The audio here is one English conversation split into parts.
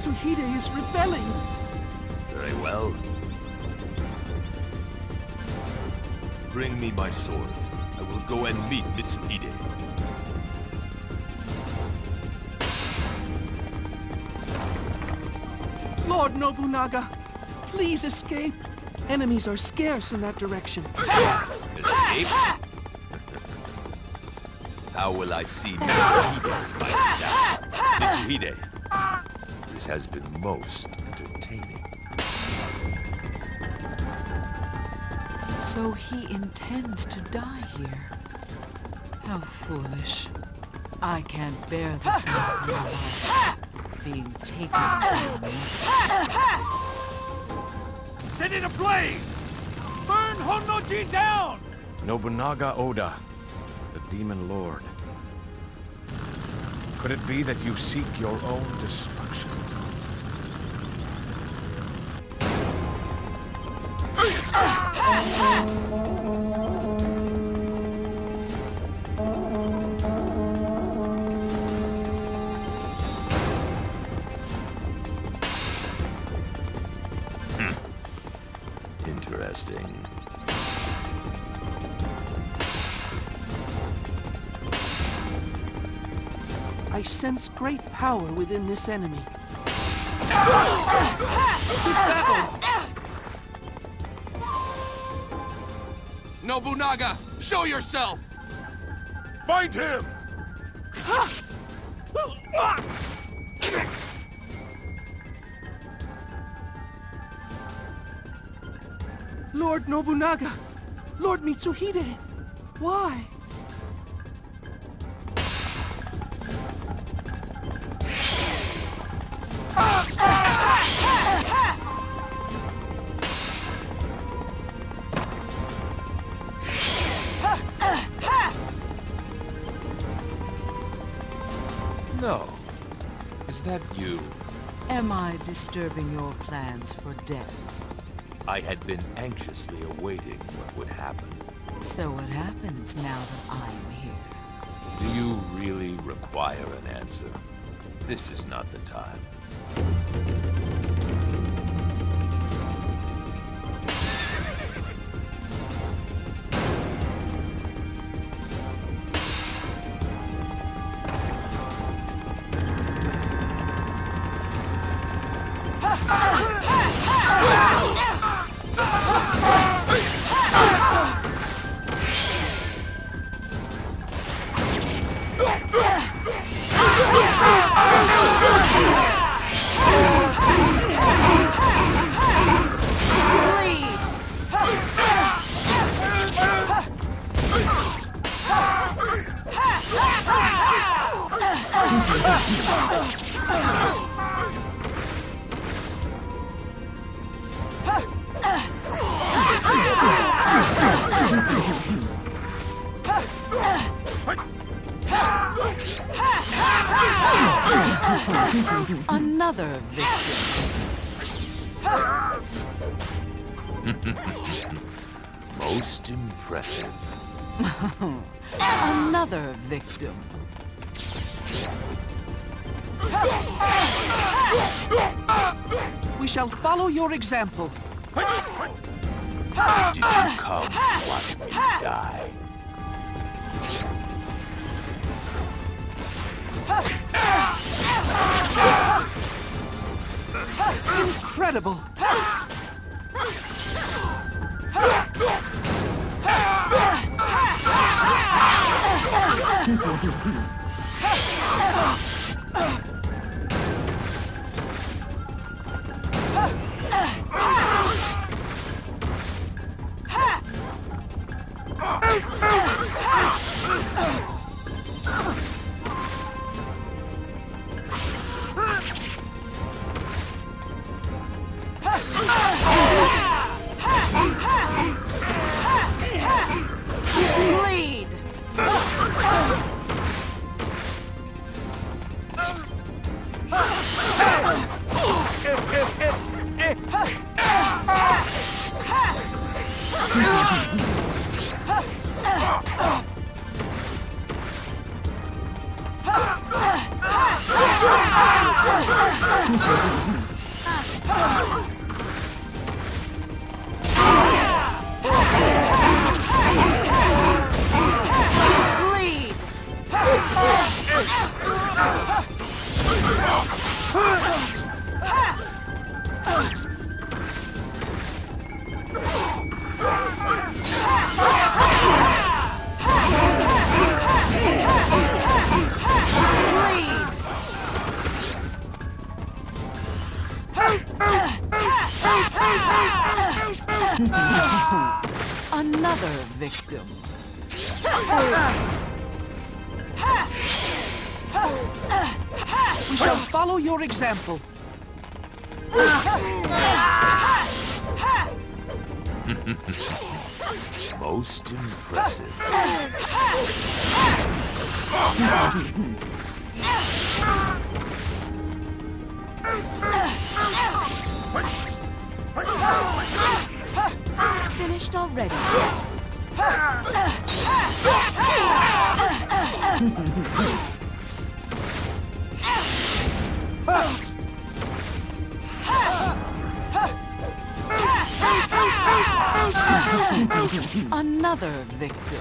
Mitsuhide is. Lord Mitsuhide is rebelling. Very well. Bring me my sword. I will go and meet Mitsuhide. Lord Nobunaga, please escape. Enemies are scarce in that direction. Escape? How will I see Mitsuhide? Mitsuhide, this has been most entertaining. So he intends to die here. How foolish. I can't bear the thought of my life being taken from me. Set it ablaze! Burn Honnoji down! Nobunaga Oda, the Demon Lord. Could it be that you seek your own destruction? I sense great power within this enemy. To battle! Nobunaga, show yourself! Find him! Lord Nobunaga! Lord Mitsuhide! Why? No. Is that you? Am I disturbing your plans for death? I had been anxiously awaiting what would happen. So what happens now that I'm here? Do you really require an answer? This is not the time. We shall follow your example. Did you come to watch me die? Incredible! Bleed! Your example. Most impressive. Finished already. Another victim.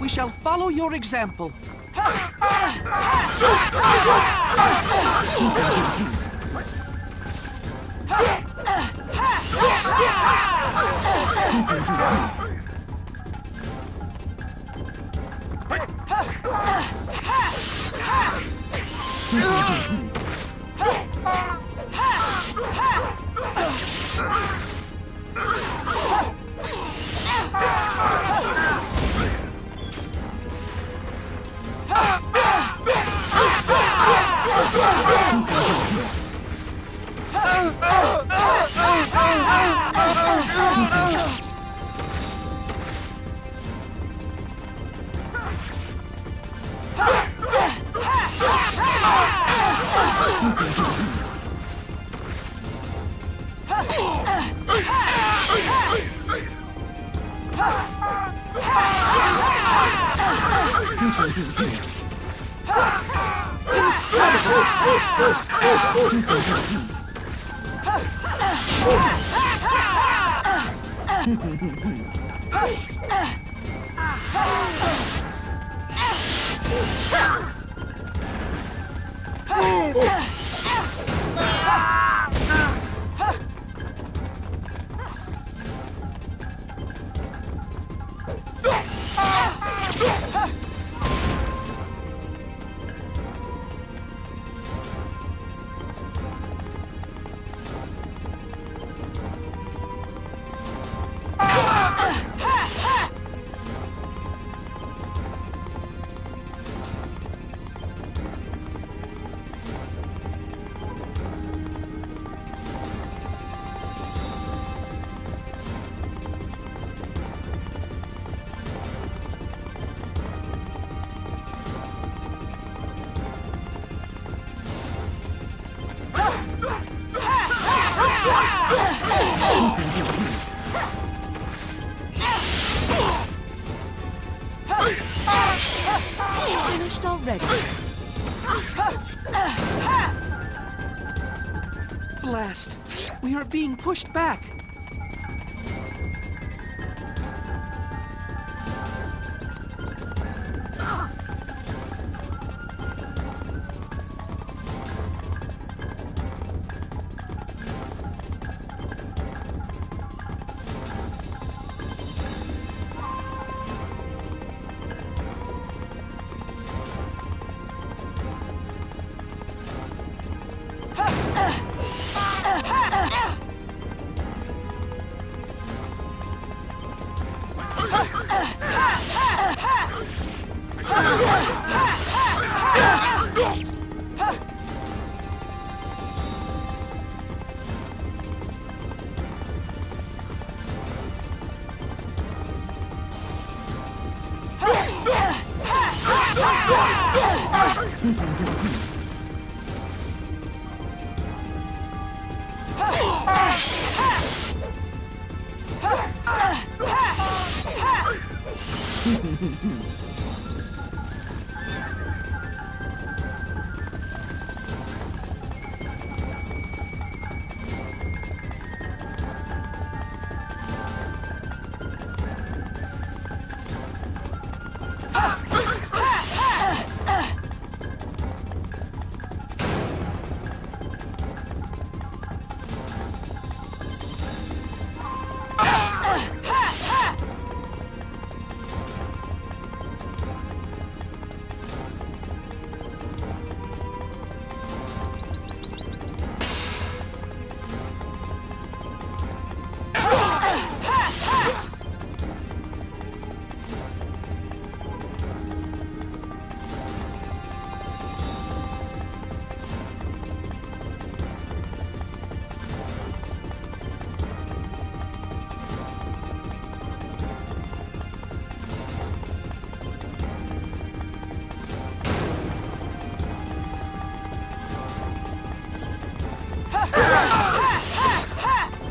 We shall follow your example. Oh! Finished oh. Are being pushed back.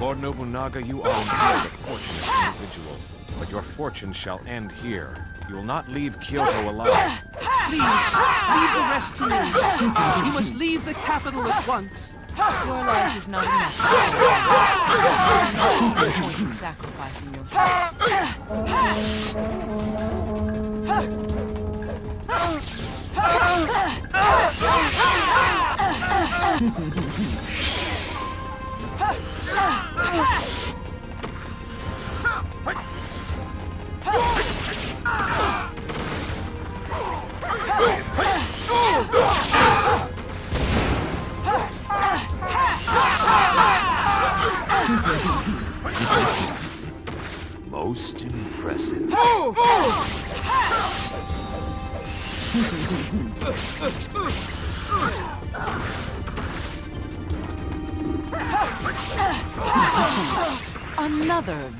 Lord Nobunaga, you are indeed a fortunate individual. But your fortune shall end here. You will not leave Kyoto alive. Please, leave the rest to me. You must leave the capital at once. Your life is not enough to. There is no point in sacrificing yourself. Most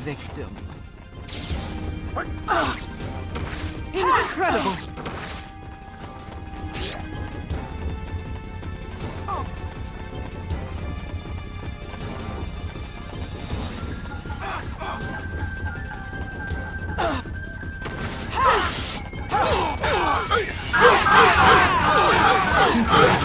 victim. Incredible. Thank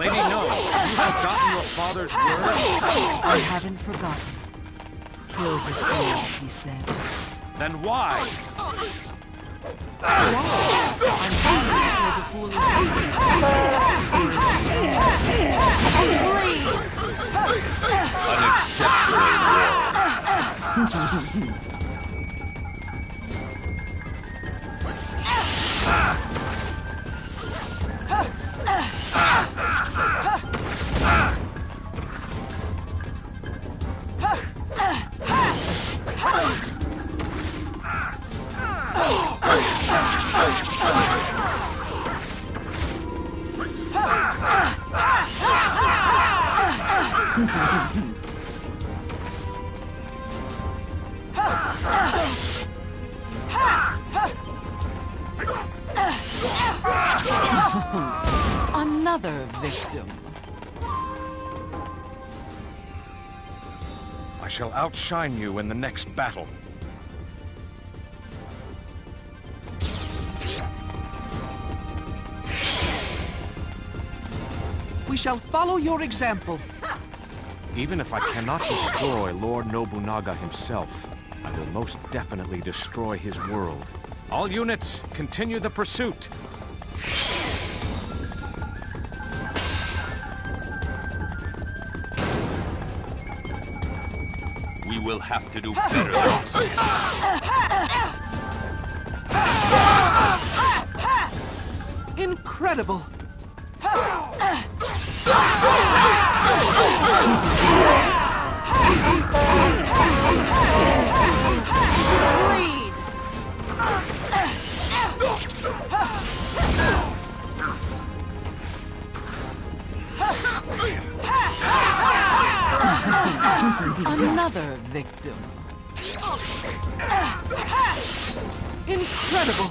Lady Noh, You have forgotten your father's words? I haven't forgotten. Kill the fool, he said. Then why? I'm happy to kill the fool is is Another victim. I shall outshine you in the next battle. We shall follow your example. Even if I cannot destroy Lord Nobunaga himself, I will most definitely destroy his world. All units, continue the pursuit. We will have to do better than this. Incredible! Another victim. Incredible!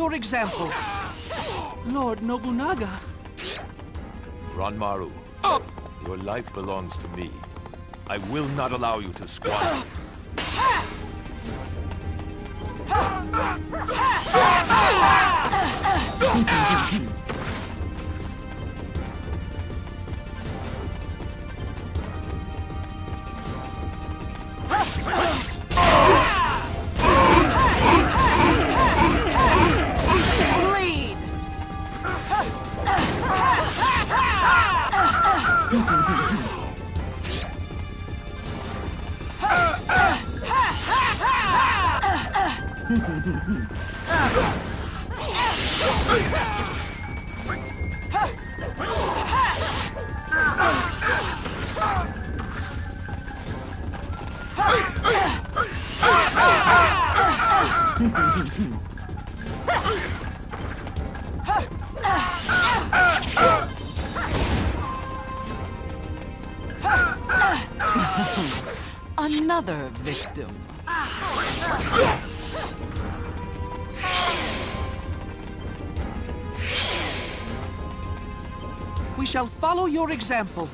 your example. Lord Nobunaga, Ranmaru, your life belongs to me. I will not allow you to squander it. Another victim. Shall follow your example.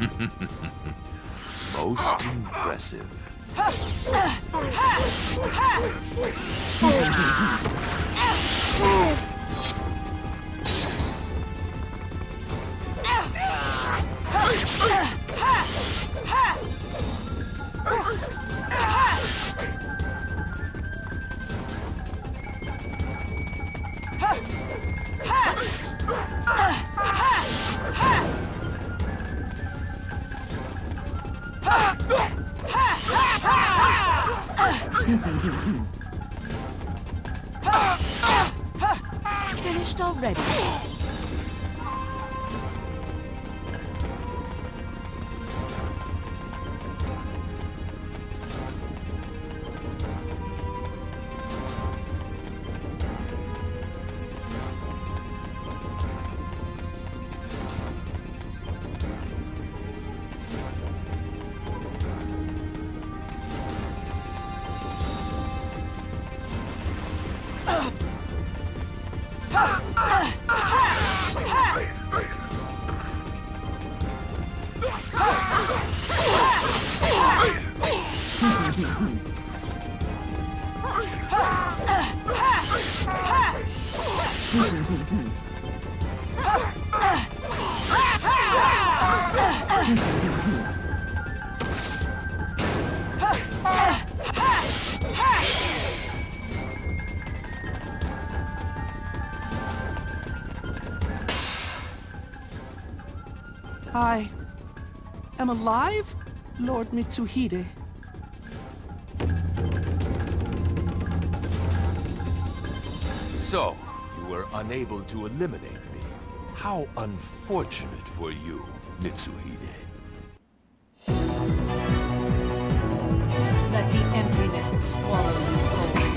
Most impressive. Finished already. I am alive, Lord Mitsuhide. So, you were unable to eliminate me. How unfortunate for you, Mitsuhide. Let the emptiness swallow you